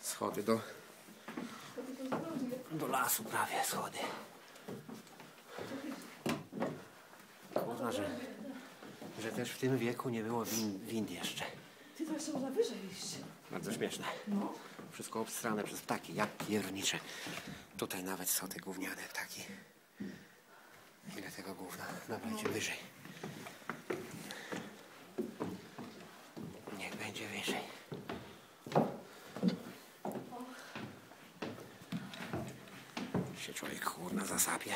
Schody do, do lasu prawie, schody. Kurwa, że, że też w tym wieku nie było win, wind jeszcze. Ty to jeszcze można wyżej iść. Bardzo śmieszne. No. Wszystko obstrane przez ptaki, jak piernicze. Tutaj nawet są te gówniane ptaki. Ile tego gówna? Dobra, idzie wyżej. Się człowiek kurna zasapie.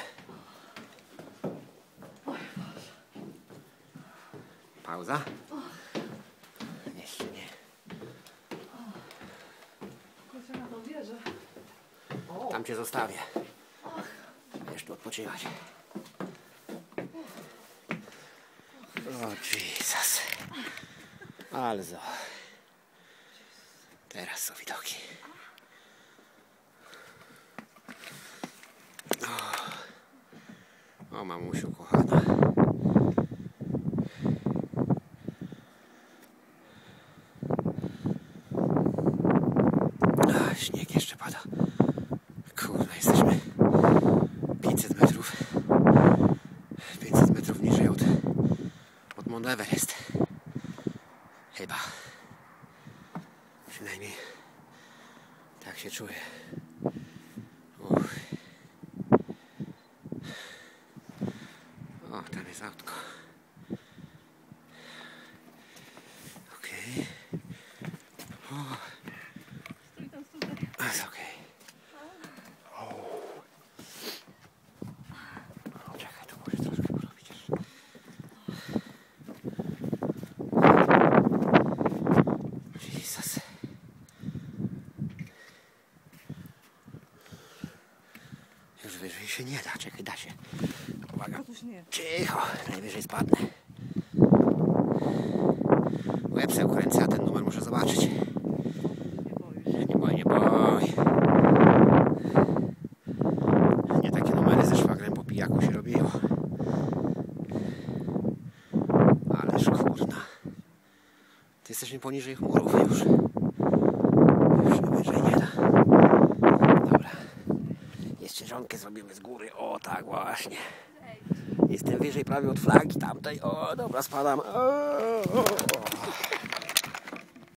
Pauza? Nie. Chodź na tą wieżę. Tam cię zostawię. Będziesz tu odpoczywać. O Jesus. Also. Teraz są widoki. O, o mamusiu kochana. Śnieg jeszcze pada. Kurwa, jesteśmy 500 metrów. 500 metrów niżej od, od Mount Everest. Chyba. Przynajmniej tak się czuję. Uff. O, tam jest autko. Okej. Tam, stój tam. Jest okej. O, Czekaj, tu muszę troszkę porobić jeszcze. Jesus. Już wyżej się nie da, czekaj, da się. Uwaga. Cicho, najwyżej spadnę. Łeb se ukręcę, a ten numer muszę zobaczyć. Nie boj, nie boj. Nie takie numery ze szwagrem po pijaku się robiło. Ależ kurna. Ty jesteśmy poniżej chmurów już. Już wyżej nie da. Dobra. Jeszcze żonkę zrobimy z góry. O, tak właśnie. Jestem wyżej prawie od flagi tamtej. O, dobra, spadam. O, o, o.